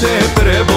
te treba